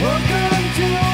Welcome to